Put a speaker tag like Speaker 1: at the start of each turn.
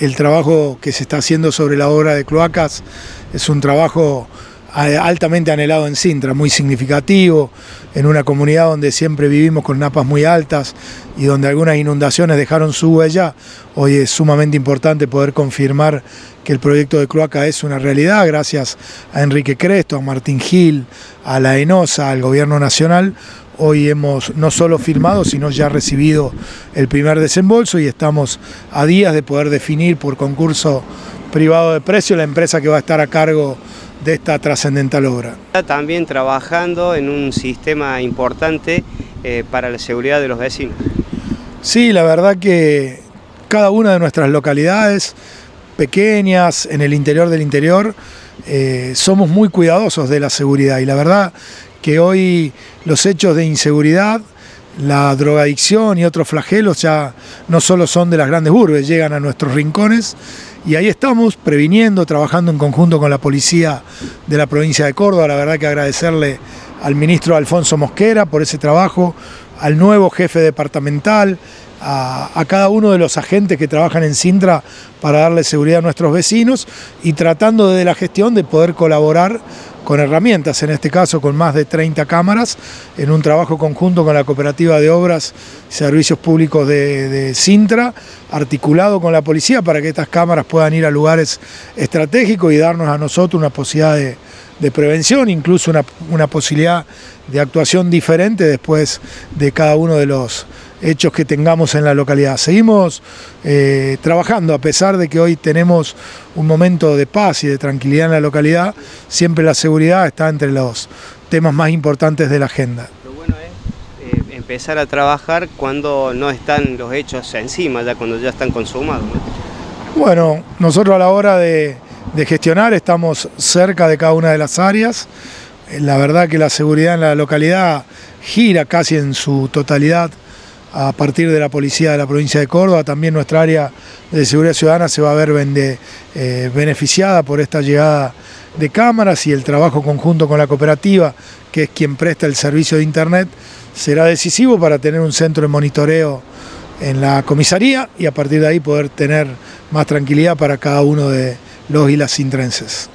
Speaker 1: el trabajo que se está haciendo sobre la obra de cloacas. Es un trabajo altamente anhelado en Sintra, muy significativo, en una comunidad donde siempre vivimos con napas muy altas y donde algunas inundaciones dejaron su huella, hoy es sumamente importante poder confirmar que el proyecto de cloaca es una realidad, gracias a Enrique Cresto, a Martín Gil, a la ENOSA, al Gobierno Nacional, Hoy hemos no solo firmado, sino ya recibido el primer desembolso y estamos a días de poder definir por concurso privado de precio la empresa que va a estar a cargo de esta trascendental obra.
Speaker 2: También trabajando en un sistema importante eh, para la seguridad de los vecinos.
Speaker 1: Sí, la verdad que cada una de nuestras localidades pequeñas, en el interior del interior, eh, somos muy cuidadosos de la seguridad y la verdad que hoy los hechos de inseguridad, la drogadicción y otros flagelos ya no solo son de las grandes urbes, llegan a nuestros rincones y ahí estamos previniendo, trabajando en conjunto con la policía de la provincia de Córdoba. La verdad que agradecerle al ministro Alfonso Mosquera por ese trabajo, al nuevo jefe departamental, a, a, cada uno de los agentes que trabajan en Sintra para darle seguridad a nuestros vecinos y tratando desde la gestión de poder colaborar con herramientas, en este caso con más de 30 cámaras, en un trabajo conjunto con la Cooperativa de Obras y Servicios Públicos de, Sintra, articulado con la policía para que estas cámaras puedan ir a lugares estratégicos y darnos a nosotros una posibilidad de, prevención, incluso una, una posibilidad de actuación diferente después de cada uno de los hechos que tengamos en la localidad. Seguimos eh, trabajando, a pesar de que hoy tenemos un momento de paz y de tranquilidad en la localidad, siempre la seguridad está entre los temas más importantes de la agenda.
Speaker 2: Lo bueno es eh, empezar a trabajar cuando no están los hechos encima, ya cuando ya están consumados.
Speaker 1: Bueno, nosotros a la hora de, de gestionar estamos cerca de cada una de las áreas. La verdad que la seguridad en la localidad gira casi en su totalidad a partir de la policía de la provincia de Córdoba, también nuestra área de seguridad ciudadana se va a ver eh, beneficiada por esta llegada de cámaras y el trabajo conjunto con la cooperativa, que es quien presta el servicio de internet, será decisivo para tener un centro de monitoreo en la comisaría y a partir de ahí poder tener más tranquilidad para cada uno de los y las intrenses.